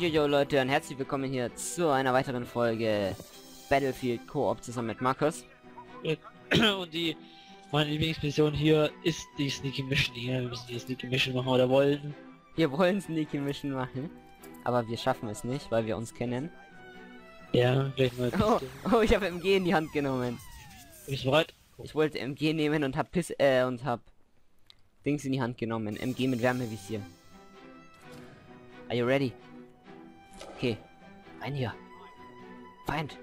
Jojojo Leute und herzlich willkommen hier zu einer weiteren Folge Battlefield Koop zusammen mit Markus. Und die meine Lieblingsmission hier ist die Sneaky Mission hier. Wir müssen die Sneaky Mission machen oder wollen. Wir wollen Sneaky Mission machen, aber wir schaffen es nicht, weil wir uns kennen. Ja, gleich mal. Oh, oh ich habe MG in die Hand genommen. Bist du bereit? Ich wollte MG nehmen und hab Piss äh, und hab Dings in die Hand genommen. MG mit Wärmevisier. Are you ready? Okay. Ein hier. Feind.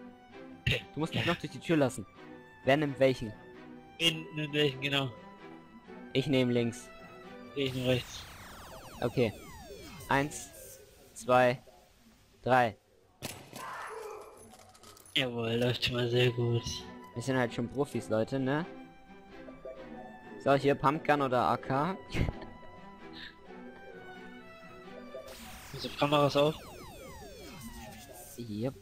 Du musst mich noch durch die Tür lassen. Wer nimmt welchen? In, in welchen, genau. Ich nehme links. Ich nur rechts. Okay. Eins, zwei, drei. Jawohl, läuft schon mal sehr gut. Wir sind halt schon Profis, Leute, ne? So, hier Pumpgun oder AK. Also Kameras auf. Yep.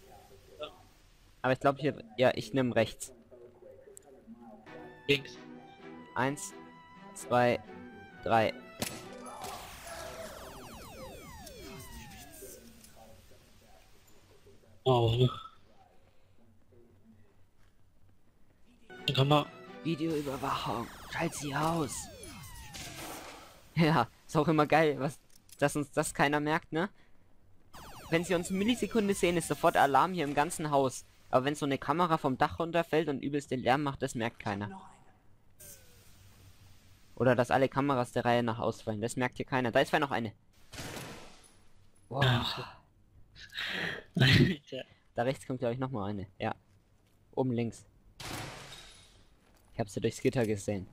Aber ich glaube hier, ja, ich nehme rechts. Links. Eins, zwei, drei. Oh, kann man. Videoüberwachung. Schalt sie aus. Ja, ist auch immer geil, was, dass uns das keiner merkt, ne? Wenn sie uns Millisekunde sehen, ist sofort Alarm hier im ganzen Haus. Aber wenn so eine Kamera vom Dach runterfällt und übelst den Lärm macht, das merkt keiner. Oder dass alle Kameras der Reihe nach ausfallen, das merkt hier keiner. Da ist zwar noch eine. Wow. Alter. Da rechts kommt glaube ich noch mal eine. Ja. Oben links. Ich habe sie durchs Gitter gesehen.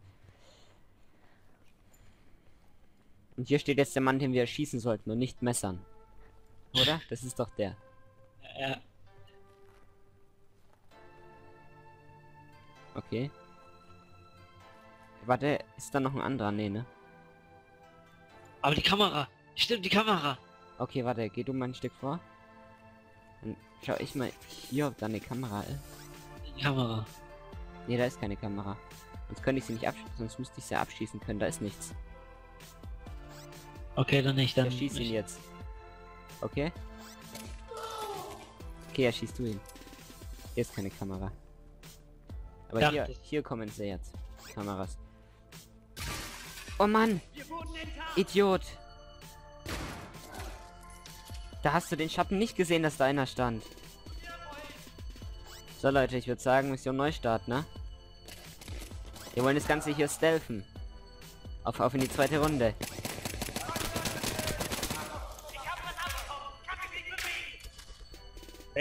Und hier steht jetzt der Mann, den wir erschießen sollten und nicht messern. Oder? Das ist doch der. Ja, Okay. Warte, ist da noch ein anderer? Nee, ne? aber die Kamera. Stimmt, die Kamera. Okay, warte, geh du mal ein Stück vor. Dann schau ich mal hier, ob da eine Kamera ist. Die Kamera. Nee, da ist keine Kamera. Sonst könnte ich sie nicht abschießen, sonst müsste ich sie abschießen können. Da ist nichts. Okay, dann nicht. Dann schieß ihn jetzt. Okay? Okay, ja, schießt du ihn. Hier ist keine Kamera. Aber Dachte hier, ich. hier kommen sie jetzt. Kameras. Oh Mann! Idiot! Da hast du den Schatten nicht gesehen, dass da einer stand. So Leute, ich würde sagen, Mission Neustart, ne? Wir wollen das Ganze hier stealthen. Auf, auf in die zweite Runde.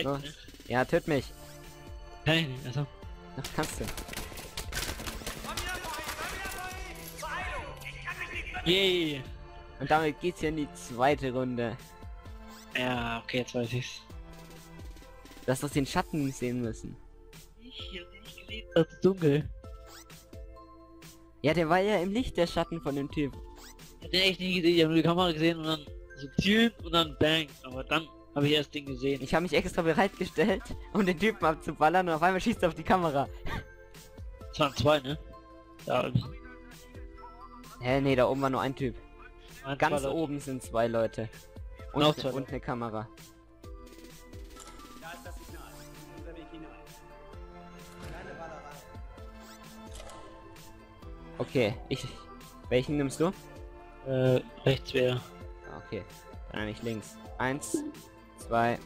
Echt, ne? Ja, töt mich. Nicht. Also. Ach, kannst du. Yay. Und damit geht's hier in die zweite Runde. Ja, okay, jetzt weiß ich's. Du hast doch den Schatten sehen müssen. Ich hab nicht gesehen, das ist dunkel. Ja, der war ja im Licht, der Schatten von dem Typ. Ich hab den echt nicht gesehen. Ich habe nur die Kamera gesehen und dann so zielen und dann bang. Aber dann habe ich erst den gesehen. Ich habe mich extra bereitgestellt, um den Typen abzuballern und auf einmal schießt er auf die Kamera. Es waren zwei, ne? Da Hä, nee, da oben war nur ein Typ. waren Ganz Leute. oben sind zwei Leute. Und, zwei und eine Kamera. Okay, ich... Welchen nimmst du? Äh, rechts wäre. Okay, dann nicht links. Eins, zwei,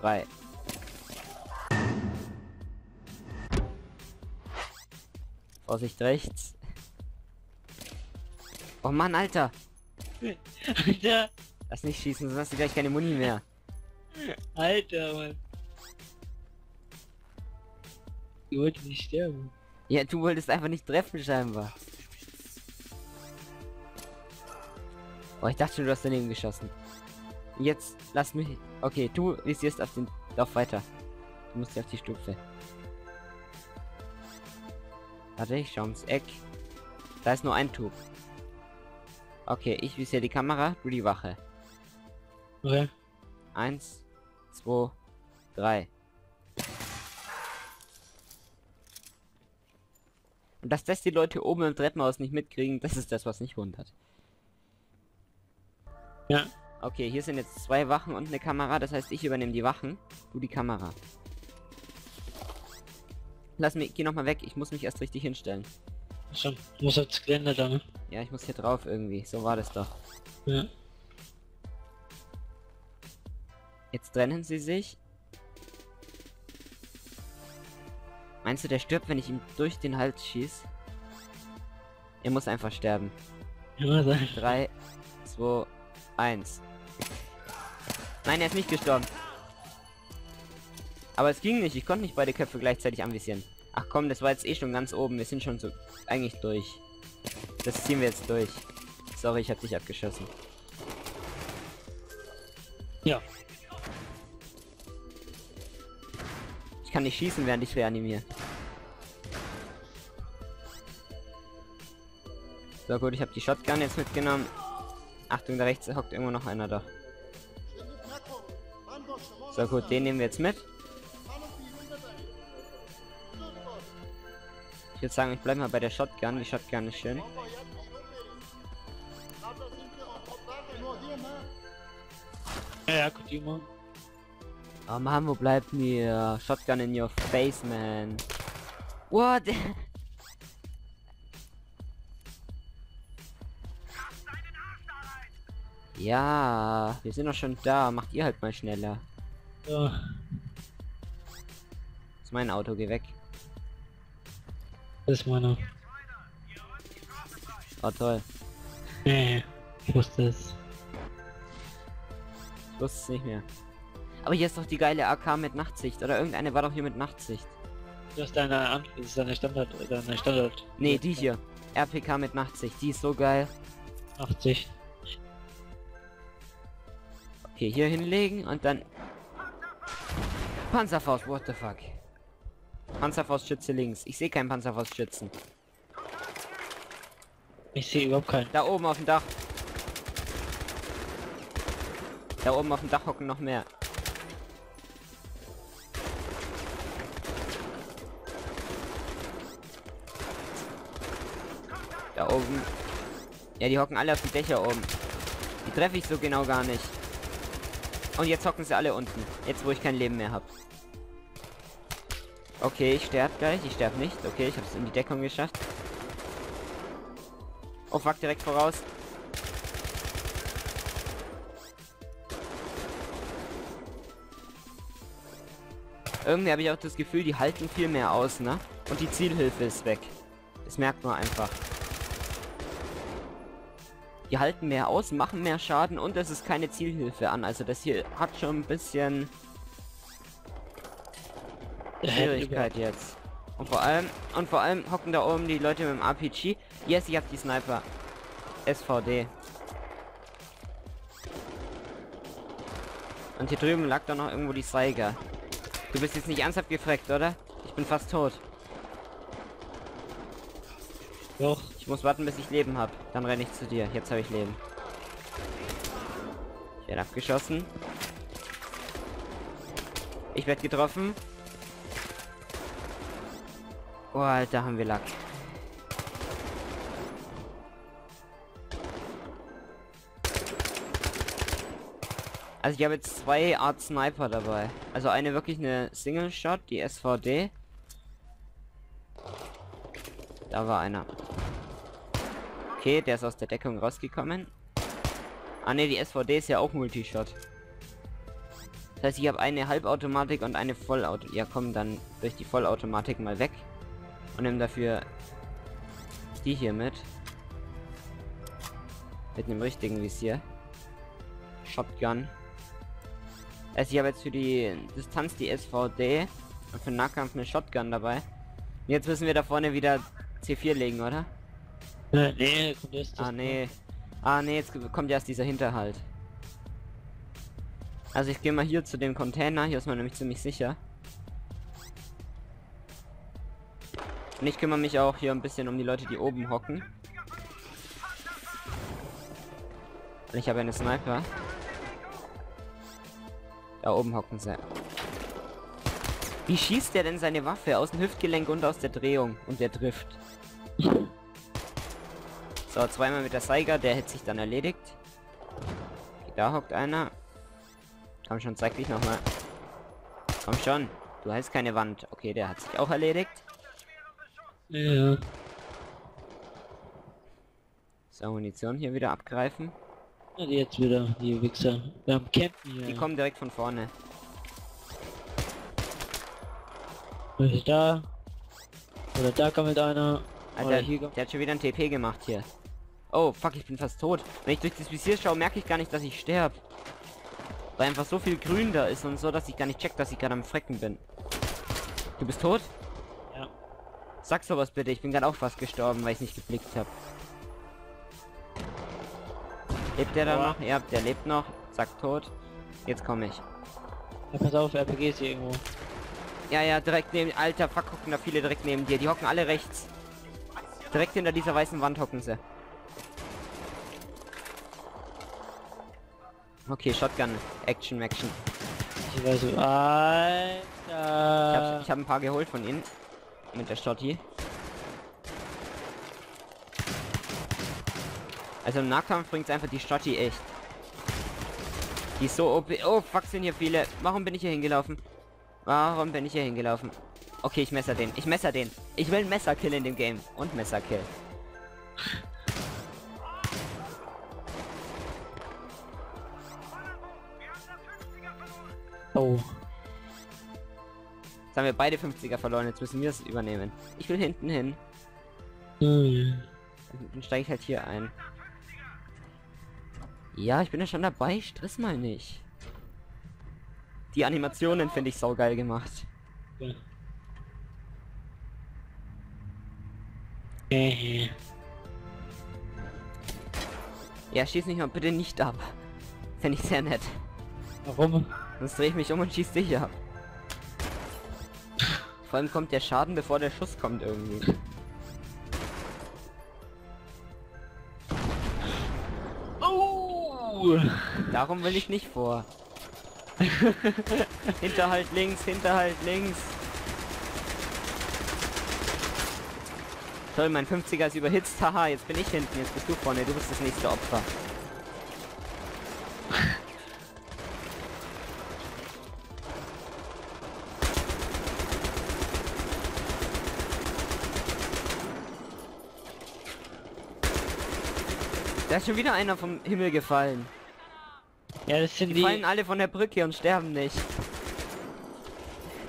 drei. Vorsicht rechts. Oh Mann, Alter! Alter! Lass nicht schießen, sonst hast du gleich keine Muni mehr. Alter, Mann. Ich wollte nicht sterben. Ja, du wolltest einfach nicht treffen, scheinbar. Oh, ich dachte schon, du hast daneben geschossen. Jetzt lass mich. Okay, du visierst auf den. Lauf weiter. Du musst hier auf die Stufe. Warte, ich schau ums Eck. Da ist nur ein Tub. Okay, ich visiere die Kamera, du die Wache. Okay. Eins, zwei, drei. Und dass das die Leute oben im Treppenhaus nicht mitkriegen, das ist das, was mich wundert. Ja. Okay, hier sind jetzt zwei Wachen und eine Kamera. Das heißt, ich übernehme die Wachen. Du die Kamera. Lass mich, geh noch mal weg. Ich muss mich erst richtig hinstellen. Du musst aufs Gelände da, ne? Ja, ich muss hier drauf irgendwie. So war das doch. Ja. Jetzt trennen sie sich. Meinst du, der stirbt, wenn ich ihm durch den Hals schieß? Er muss einfach sterben. Ja, sein. 3, 2, 1. Nein, er ist nicht gestorben. Aber es ging nicht. Ich konnte nicht beide Köpfe gleichzeitig anvisieren. Ach komm, das war jetzt eh schon ganz oben. Wir sind schon so eigentlich durch. Das ziehen wir jetzt durch. Sorry, ich hab dich abgeschossen. Ja. Ich kann nicht schießen, während ich reanimiere. So gut, ich habe die Shotgun jetzt mitgenommen. Achtung, da rechts hockt irgendwo noch einer da. So gut, den nehmen wir jetzt mit. Ich würde sagen, ich bleibe mal bei der Shotgun. Die Shotgun ist schön. Ja, ja, mal. Oh Mann, wo bleibt mir? Shotgun in your face, man. What? ja, wir sind doch schon da. Macht ihr halt mal schneller. Ja. Das ist mein Auto, geh weg. Das ist meiner. Oh toll. Nee, ich wusste es. Ich wusste es nicht mehr. Aber hier ist doch die geile AK mit Nachtsicht. Oder irgendeine war doch hier mit Nachtsicht. Du hast deine das ist deine Standard, deine Standard. Nee, die hier. RPK mit Nachtsicht. Die ist so geil. 80. Okay, hier hinlegen und dann... Panzerfaust, what the fuck. Panzerfaustschütze links. Ich sehe keinen Panzerfaustschützen. Ich sehe überhaupt keinen. Da oben auf dem Dach. Da oben auf dem Dach hocken noch mehr. Da oben. Ja, die hocken alle auf die Dächer oben. Die treffe ich so genau gar nicht. Und jetzt hocken sie alle unten. Jetzt, wo ich kein Leben mehr habe. Okay, ich sterbe gleich. Ich sterbe nicht. Okay, ich habe es in die Deckung geschafft. Oh fuck, direkt voraus. Irgendwie habe ich auch das Gefühl, die halten viel mehr aus, ne? Und die Zielhilfe ist weg. Das merkt man einfach. Die halten mehr aus, machen mehr Schaden und es ist keine Zielhilfe an. Also das hier hat schon ein bisschen Schwierigkeit jetzt. Und vor allem, und vor allem hocken da oben die Leute mit dem RPG. Yes, ich hab die Sniper. SVD. Und hier drüben lag doch noch irgendwo die Seiger. Du bist jetzt nicht ernsthaft gefreckt, oder? Ich bin fast tot. Doch. Ich muss warten, bis ich Leben habe. Dann renne ich zu dir. Jetzt habe ich Leben. Ich werde abgeschossen. Ich werde getroffen. Oh, Alter, haben wir Lack. Also ich habe jetzt zwei Art Sniper dabei. Also eine wirklich eine Single Shot, die SVD. Da war einer. Okay, der ist aus der Deckung rausgekommen. Ah ne, die SVD ist ja auch Multishot. Das heißt, ich habe eine Halbautomatik und eine Vollauto. Ja, komm dann durch die Vollautomatik mal weg. Und nimm dafür die hier mit. Mit einem richtigen Visier. Shotgun. Also ich habe jetzt für die Distanz die SVD und für Nahkampf eine Shotgun dabei. Und jetzt müssen wir da vorne wieder C4 legen, oder? Äh, nee, Ah nee. Ah nee, jetzt kommt erst dieser Hinterhalt. Also ich gehe mal hier zu dem Container, hier ist man nämlich ziemlich sicher. Und ich kümmere mich auch hier ein bisschen um die Leute, die oben hocken. Und ich habe eine Sniper. Da oben hocken sie. Wie schießt der denn seine Waffe? Aus dem Hüftgelenk und aus der Drehung. Und der trifft. So, zweimal mit der Seiger, der hätte sich dann erledigt. Da hockt einer. Komm schon, zeig dich nochmal. Komm schon. Du hast keine Wand. Okay, der hat sich auch erledigt. Ja. So, Munition hier wieder abgreifen. Und jetzt wieder, die Wichser. Wir haben Campen hier. Die kommen direkt von vorne. Da. Oder da kommt einer. Alter, Oder hier der hat schon wieder ein TP gemacht hier. Oh, fuck, ich bin fast tot. Wenn ich durch das Visier schaue, merke ich gar nicht, dass ich sterbe. Weil einfach so viel Grün da ist und so, dass ich gar nicht check, dass ich gerade am Frecken bin. Du bist tot? Ja. Sag sowas bitte, ich bin gerade auch fast gestorben, weil ich nicht geblickt habe. Lebt der da noch? Ja, der lebt noch. Zack, tot. Jetzt komme ich. Ja, pass auf, RPG ist hier irgendwo. Ja, ja, direkt neben... Alter, fuck, hocken da viele direkt neben dir. Die hocken alle rechts. Direkt hinter dieser weißen Wand hocken sie. Okay, Shotgun. Action, Action. Ich weiß. Ich Alter. ich hab ein paar geholt von ihnen. Mit der Stotti. Also im Nahkampf bringt's einfach die Stotti echt. Die ist so OP. Oh fuck, sind hier viele. Warum bin ich hier hingelaufen? Warum bin ich hier hingelaufen? Okay, ich messer den. Ich messer den. Ich will Messerkill in dem Game. Und Messerkill. Oh. Jetzt haben wir beide 50er verloren. Jetzt müssen wir es übernehmen. Ich will hinten hin. Hm. Dann steige ich halt hier ein. Ja, ich bin ja schon dabei. Stress mal nicht. Die Animationen finde ich saugeil gemacht. Ja. Äh. Ja, schieß mich mal bitte nicht ab. Fände ich sehr nett. Warum? Sonst drehe ich mich um und schieß dich ab. Vor allem kommt der Schaden, bevor der Schuss kommt irgendwie. Oh! Darum will ich nicht vor. Hinterhalt links, Hinterhalt links. Toll, mein 50er ist überhitzt. Haha, jetzt bin ich hinten, jetzt bist du vorne, du bist das nächste Opfer. Da ist schon wieder einer vom Himmel gefallen. Ja, das sind Die die. fallen alle von der Brücke und sterben nicht.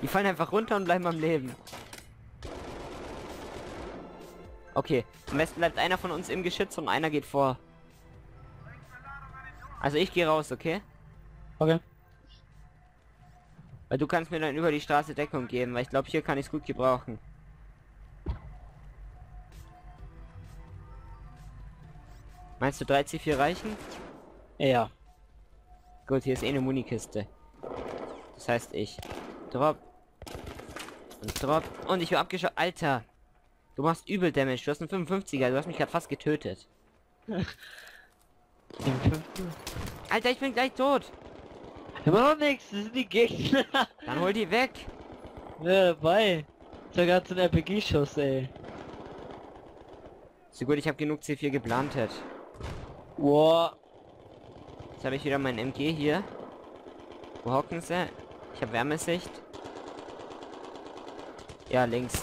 Die fallen einfach runter und bleiben am Leben. Okay, am besten bleibt einer von uns im Geschütz und einer geht vor. Also ich gehe raus, okay? Okay. Weil du kannst mir dann über die Straße Deckung geben, weil ich glaube, hier kann ich es gut gebrauchen. Meinst du 3 C4 reichen? Ja. Gut, hier ist eh eine Munikiste. Das heißt ich. Drop. Und drop. Und ich bin abgeschossen. Alter. Du machst übel Damage. Du hast einen 55er. Du hast mich gerade fast getötet. Alter, ich bin gleich tot. Immer noch nichts, das sind die Gegner. Dann hol die weg. ja, gerade so ein RPG-Schuss, ey. So gut, ich habe genug C4 geplantet. Wow. Jetzt habe ich wieder mein MG hier. Wo hocken sie? Ich habe Wärmesicht. Ja, links.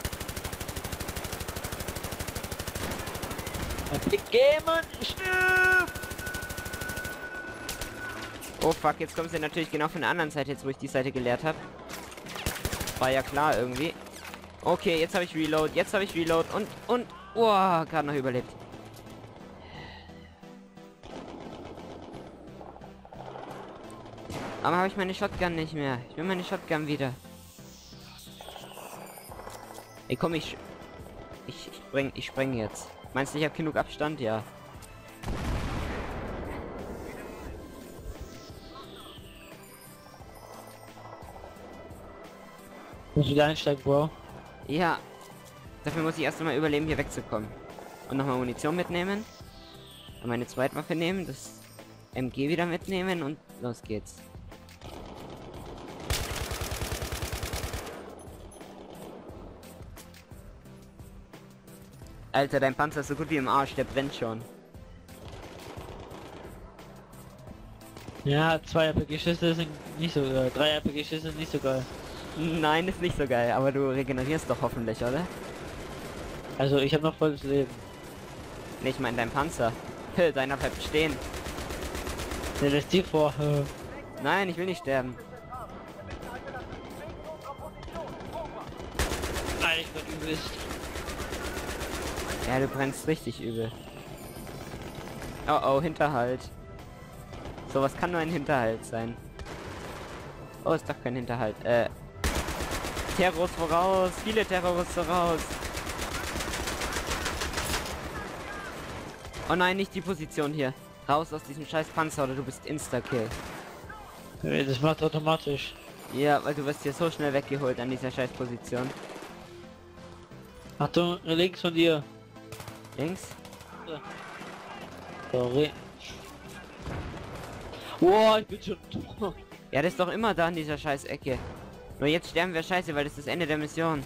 Stirb! Oh fuck, jetzt kommen sie natürlich genau von der anderen Seite, jetzt wo ich die Seite geleert habe. War ja klar irgendwie. Okay, jetzt habe ich Reload, jetzt habe ich Reload und, und, oh, gerade noch überlebt. Aber habe ich meine Shotgun nicht mehr. Ich will meine Shotgun wieder. Ey, komm, ich... Ich, ich spreng, ich spreng jetzt. Meinst du, ich habe genug Abstand? Ja. Muss wieder einsteigen, Bro. Ja. Dafür muss ich erst einmal überleben, hier wegzukommen. Und nochmal Munition mitnehmen. Und meine Zweitwaffe nehmen, das MG wieder mitnehmen und los geht's. Alter, dein Panzer ist so gut wie im Arsch, der brennt schon. Ja, zwei RPG-Schüsse sind nicht so geil. Drei RPG-Schüsse sind nicht so geil. Nein, ist nicht so geil, aber du regenerierst doch hoffentlich, oder? Also ich habe noch volles Leben. Nee, ich meine dein Panzer. Deiner bleibt stehen. Der lässt dir vor. äh, Nein, ich will nicht sterben. Nein, ich bin übelst. Ja, du brennst richtig übel. Oh oh, Hinterhalt. Sowas kann nur ein Hinterhalt sein. Oh, ist doch kein Hinterhalt. Äh. Terrors voraus, viele Terrors voraus. Oh nein, nicht die Position hier. Raus aus diesem scheiß Panzer oder du bist Insta-Kill. Äh, Das macht automatisch. Ja, weil du wirst hier so schnell weggeholt an dieser scheiß Position. Achtung, links von dir. Links? Sorry. Wow, ich bin schon tot. Ja, das ist doch immer da in dieser scheiß Ecke. Nur jetzt sterben wir scheiße, weil das ist das Ende der Mission.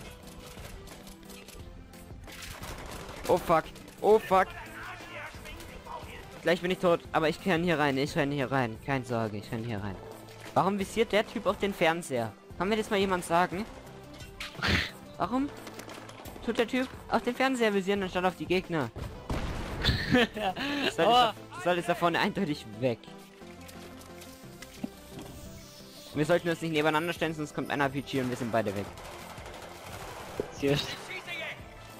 Oh fuck. Oh fuck. Gleich bin ich tot, aber ich kann hier rein. Ich renne hier rein. Keine Sorge, ich renne hier rein. Warum visiert der Typ auf den Fernseher? Kann mir das mal jemand sagen? Warum tut der Typ auf den Fernseher visieren anstatt auf die Gegner? Das soll, Oh. da vorne eindeutig weg. Wir sollten uns nicht nebeneinander stellen, sonst kommt ein RPG und wir sind beide weg. Jetzt.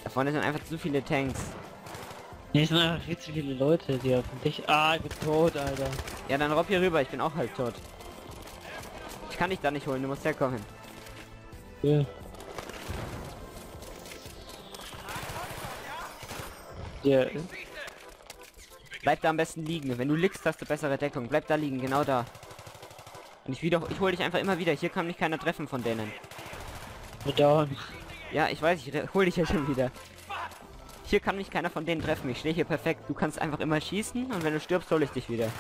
Da vorne sind einfach zu viele Tanks. Hier sind einfach viel zu viele Leute, die auf dich. Ah, ich bin tot, Alter. Ja, dann robb hier rüber, ich bin auch halb tot. Ich kann dich da nicht holen, du musst herkommen. Ja. Ja, Bleib da am besten liegen. Wenn du liegst, hast du bessere Deckung. Bleib da liegen, genau da. Und ich wieder, ich hole dich einfach immer wieder. Hier kann mich keiner treffen von denen. dauern. Ja, ich weiß, ich hole dich ja schon wieder. Hier kann mich keiner von denen treffen. Ich stehe hier perfekt. Du kannst einfach immer schießen und wenn du stirbst, hole ich dich wieder.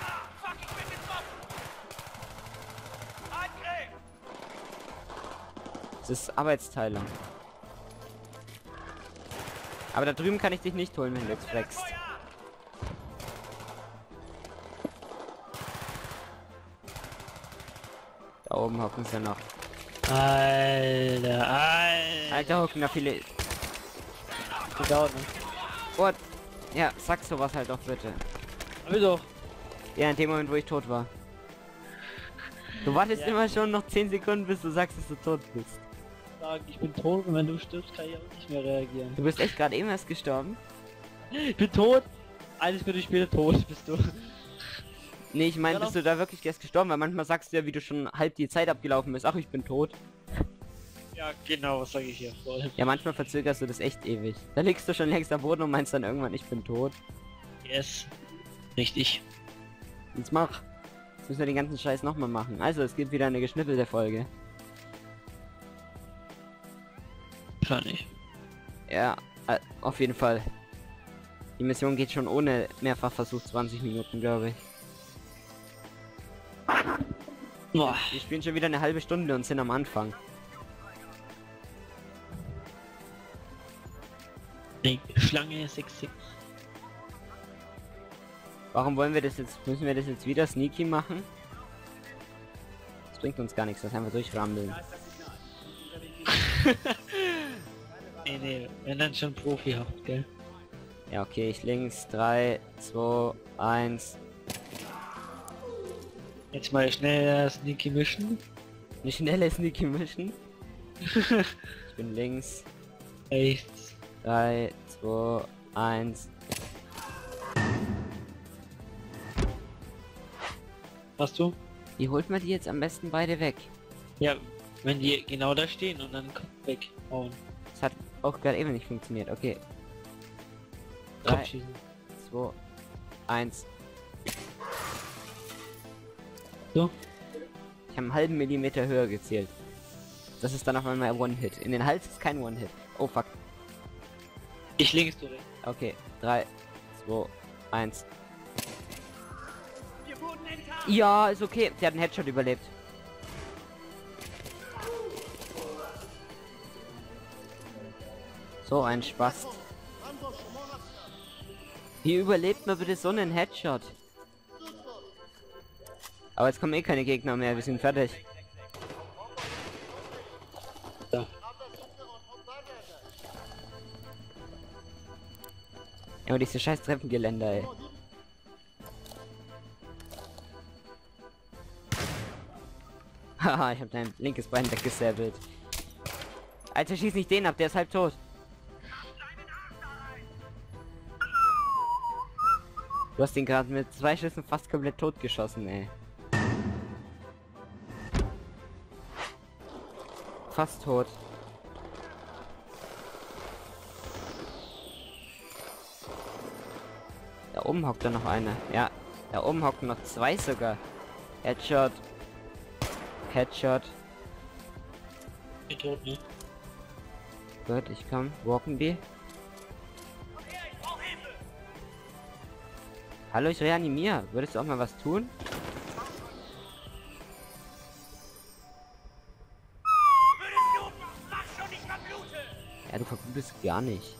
Das ist Arbeitsteilung. Aber da drüben kann ich dich nicht holen, wenn du jetzt flexst. Da oben hocken sie noch. Alter, Alter. Alter, hocken da viele. Die dauert nicht. What? Ja, sag sowas halt doch bitte. Doch. Ja, in dem Moment, wo ich tot war. Du wartest Ja. immer schon noch 10 Sekunden, bis du sagst, dass du tot bist. Sagen, ich bin tot und wenn du stirbst, kann ich auch nicht mehr reagieren. Du bist echt gerade eben erst gestorben? Ich bin tot. Eine Minute später tot bist du. Nee, ich meine, bist du da wirklich erst gestorben? Weil manchmal sagst du ja, wie du schon halb die Zeit abgelaufen bist. Ach, ich bin tot. Ja, genau, was sage ich hier voll. Ja, manchmal verzögerst du das echt ewig. Da liegst du schon längst am Boden und meinst dann irgendwann, ich bin tot. Yes. Richtig. Jetzt mach. Jetzt müssen wir den ganzen Scheiß nochmal machen. Also, es gibt wieder eine geschnippelte Folge. Wahrscheinlich. Ja, äh, auf jeden Fall. Die Mission geht schon ohne Mehrfachversuch 20 Minuten, glaube ich. Boah. Wir spielen schon wieder eine halbe Stunde und sind am Anfang. Die Schlange 60. Warum wollen wir das jetzt? Müssen wir das jetzt wieder sneaky machen? Das bringt uns gar nichts, das einfach durchrammeln. Nee, nee, wenn dann schon profihaft, gell? Ja, okay, ich links. 3, 2, 1. Jetzt mal schnell Sneaky Mission. Eine schnelle sneaky Mission. Ich bin links. Rechts. 3, 2, 1. Hast du? Wie holt man die jetzt am besten beide weg? Ja, wenn die genau da stehen und dann Kopf weghauen. Auch gerade eben nicht funktioniert. Okay. Kopf 3, schießen. 2, 1. So. Ich habe einen halben Millimeter höher gezählt. Das ist dann auf einmal ein One-Hit. In den Hals ist kein One-Hit. Oh fuck. Ich links, du rechts. Okay. 3, 2, 1. Ja, ist okay. Der hat einen Headshot überlebt. So ein Spaß. Wie überlebt man bitte so einen Headshot? Aber jetzt kommen eh keine Gegner mehr, wir sind fertig. Ja. Aber diese scheiß Treppengeländer, ey. Haha, ich hab dein linkes Bein weggesäbelt. Alter, schieß nicht den ab, der ist halb tot. Du hast ihn gerade mit zwei Schüssen fast komplett tot geschossen, ey. Fast tot. Da oben hockt da noch eine. Ja, da oben hocken noch zwei sogar. Headshot. Headshot. Bin tot, ne? Gut, ich komm. Walken die. Hallo, ich reanimiere. Würdest du auch mal was tun? Ja, du verblutest gar nicht.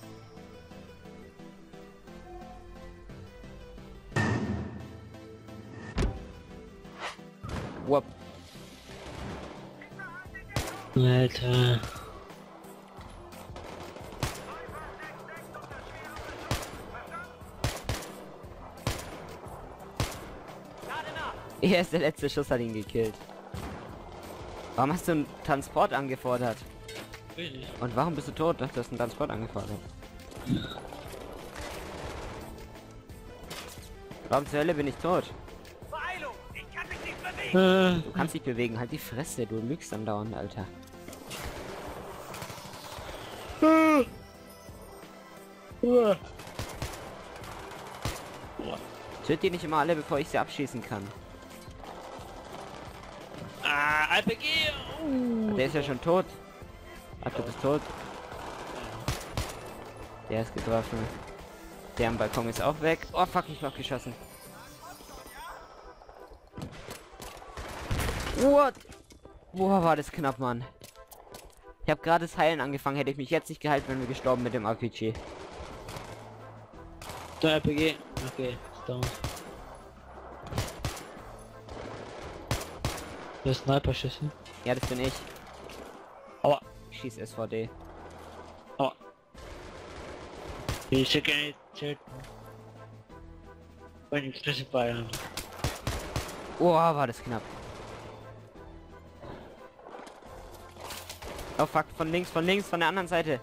Whoop. Alter. Er ist der letzte Schuss hat ihn gekillt. Warum hast du einen Transport angefordert? Nicht. Und warum bist du tot? Ach, Du hast einen Transport angefordert. Warum zur Hölle bin ich tot? Beeilung! Ich kann mich nicht bewegen! Äh, Du kannst dich bewegen, halt die Fresse, du lügst andauernd, Alter. Töt die nicht immer alle, bevor ich sie abschießen kann. Ah, RPG! Uh. Der ist ja schon tot. Ach, du bist tot. Der ist getroffen. Der am Balkon ist auch weg. Oh fuck, ich noch geschossen. What? Boah, war das knapp, Mann. Ich habe gerade das Heilen angefangen. Hätte ich mich jetzt nicht geheilt, wenn wir gestorben mit dem RPG. Der RPG. Okay, ist down. Der Sniper-Schüsse. Ja, das bin ich. Aua. Ich schieß SVD. Aua. Die Chicken ist töten. Wenn ich bei haben. Oh, war das knapp. Oh fuck, von links, von links, von der anderen Seite.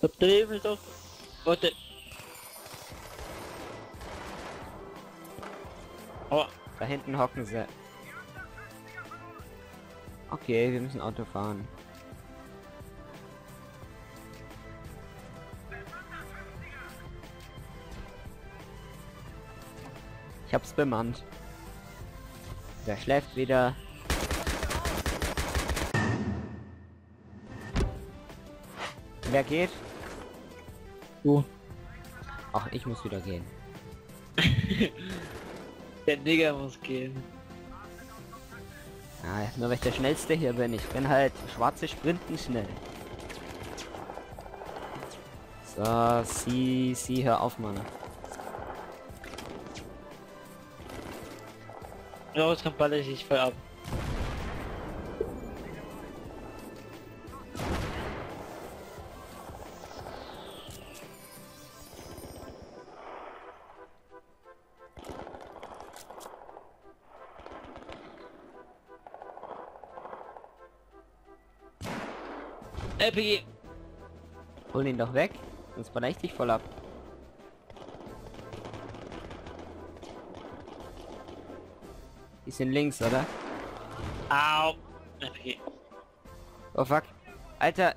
Da drüben ist doch. Warte. Aua. Da hinten hocken sie. Okay, wir müssen Auto fahren. Ich hab's bemannt. Wer schläft wieder? Wer geht? Du. Ach, ich muss wieder gehen. Der Nigger muss gehen. Ah, nur weil ich der schnellste hier bin. Ich bin halt schwarze Sprinten schnell. So, sie, sie, hör auf, Mann. Ja, jetzt kann baller sich voll ab. RPG. Hol ihn doch weg, sonst baller ich dich voll ab. Die sind links, oder? Au. RPG. Oh fuck. Alter.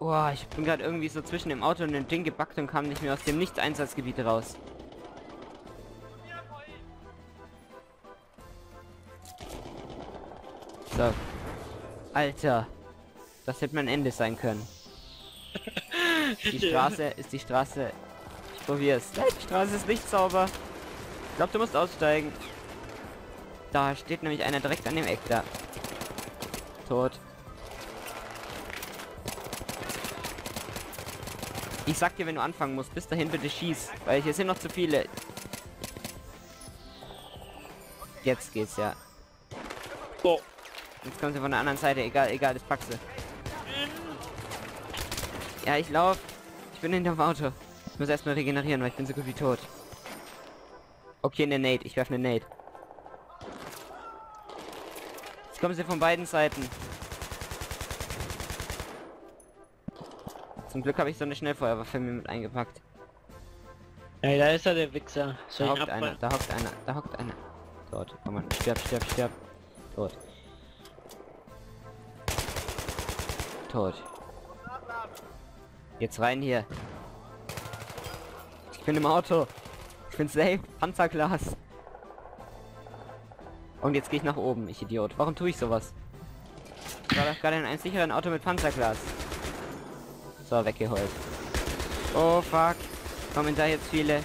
Boah, ich bin gerade irgendwie so zwischen dem Auto und dem Ding gebackt und kam nicht mehr aus dem Nicht-Einsatzgebiet raus. So. Alter. Das hätte mein Ende sein können. Die Straße ist die Straße. Ich probier's. Nein, die Straße ist nicht sauber. Ich glaube, du musst aussteigen. Da steht nämlich einer direkt an dem Eck da. Tot. Ich sag dir, wenn du anfangen musst, bis dahin bitte schieß. Weil hier sind noch zu viele. Jetzt geht's ja. Oh. Jetzt kommt sie von der anderen Seite. Egal, egal, das packst du. Ja, ich lauf. Ich bin hinterm Auto. Ich muss erstmal regenerieren, weil ich bin so gut wie tot. Okay, eine Nate. Ich werfe eine Nate. Jetzt kommen sie von beiden Seiten. Zum Glück habe ich so eine Schnellfeuerwaffe mir mit eingepackt. Ey, da ist er der Wichser. Soll Da hockt einer, da hockt einer, da hockt einer. Dort, komm mal, stirb, stirb, stirb. Tot. Tot. Jetzt rein hier. Ich bin im Auto. Ich bin safe. Panzerglas. Und jetzt gehe ich nach oben, ich Idiot. Warum tue ich sowas? Ich war doch gerade in einem sicheren Auto mit Panzerglas. So, weggeholt. Oh fuck. Kommen da jetzt viele?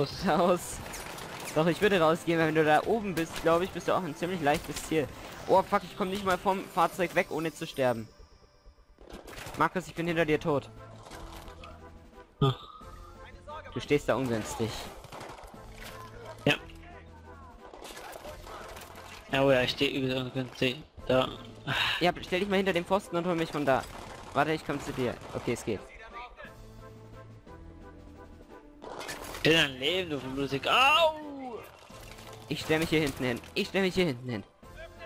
Los. raus. Doch, ich würde rausgehen, wenn du da oben bist, glaube ich, bist du auch ein ziemlich leichtes Ziel. Oh, fuck, ich komme nicht mal vom Fahrzeug weg, ohne zu sterben. Markus, ich bin hinter dir tot. Ach, Du stehst da ungünstig. Ja. Ja, oh ja, ich stehe über ungünstig. Da. Ja, stell dich mal hinter dem Pfosten und hol mich von da. Warte, ich komme zu dir. Okay, es geht. Ich bin ein Leben, du Musik. Au! Ich stelle mich hier hinten hin. Ich stelle mich hier hinten hin.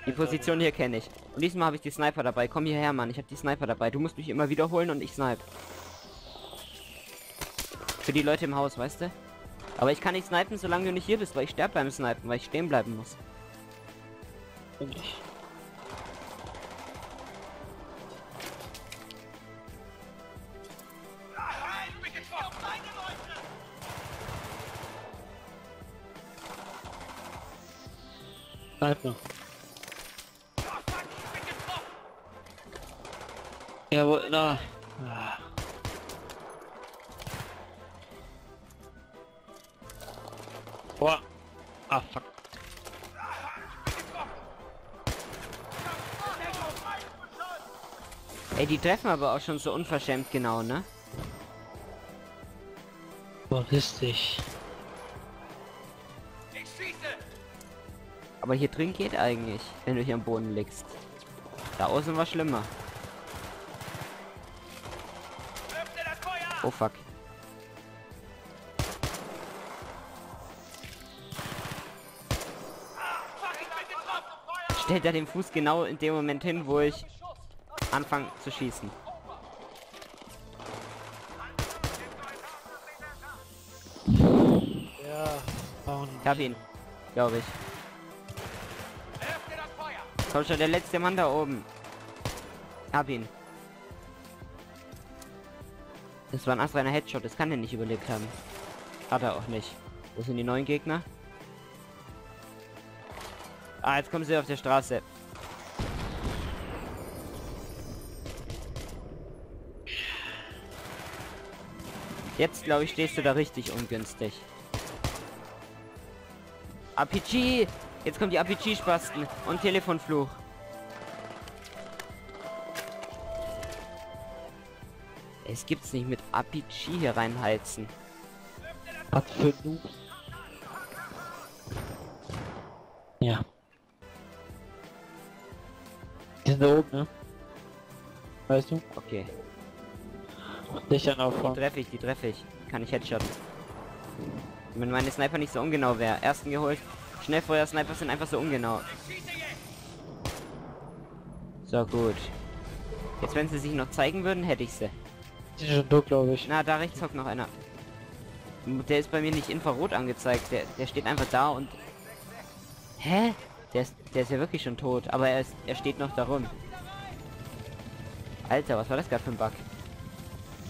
Die Position hier kenne ich. Und diesmal habe ich die Sniper dabei. Komm hierher, Mann. Ich habe die Sniper dabei. Du musst mich immer wiederholen und ich snipe. Für die Leute im Haus, weißt du? Aber ich kann nicht snipen, solange du nicht hier bist, weil ich sterbe beim Snipen, weil ich stehen bleiben muss. Und ich. Getroffen! Jawohl, na. Ah. Boah. Ah, fuck. Ey, die treffen aber auch schon so unverschämt genau, ne? Boah, lustig. Aber hier drin geht eigentlich, wenn du hier am Boden liegst. Da außen war schlimmer. Oh fuck. Stellt er den Fuß genau in dem Moment hin, wo ich anfange zu schießen. Ja. Ich hab ihn, glaube ich. Komm schon, der letzte Mann da oben. Hab ihn. Das war ein astreiner Headshot, das kann er nicht überlebt haben. Hat er auch nicht. Wo sind die neuen Gegner? Ah, jetzt kommen sie auf der Straße. Jetzt, glaube ich, stehst du da richtig ungünstig. RPG! Jetzt kommt die RPG-Spasten und Telefonfluch. Es gibt's nicht mit RPG hier reinheizen. Was für du? Ja. Die sind da oben, ne? Weißt du? Okay, Dächern die aufbauen. treffe ich, die treffe ich. Kann ich headshotten. Wenn meine Sniper nicht so ungenau wäre. Ersten geholt. Schnellfeuer-Sniper sind einfach so ungenau. So, gut. Jetzt, wenn sie sich noch zeigen würden, hätte ich sie. Die sind schon tot, glaube ich. Na, da rechts hockt noch einer. Der ist bei mir nicht infrarot angezeigt. Der, der steht einfach da und... Hä? Der ist, der ist ja wirklich schon tot. Aber er, ist, er steht noch darum. Alter, was war das gerade für ein Bug?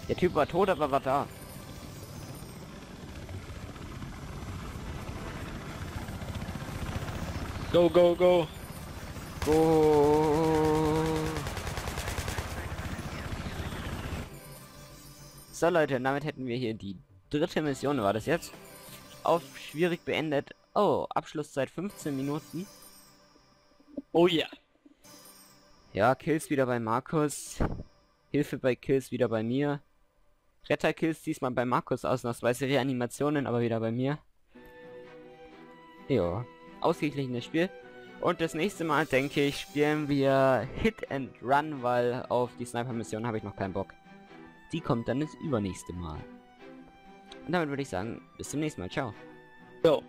Der Typ war tot, aber war da. Go, go, go. Go. So Leute, damit hätten wir hier die dritte Mission, war das jetzt? Auf schwierig beendet. Oh, Abschlusszeit 15 Minuten. Oh ja. Ja, Kills wieder bei Markus. Hilfe bei Kills wieder bei mir. Retterkills diesmal bei Markus ausnahmsweise Reanimationen, aber wieder bei mir. Ja, ausgeglichenes Spiel. Und das nächste Mal, denke ich, spielen wir Hit and Run, weil auf die Sniper-Mission habe ich noch keinen Bock. Die kommt dann das übernächste Mal. Und damit würde ich sagen, bis zum nächsten Mal. Ciao. So.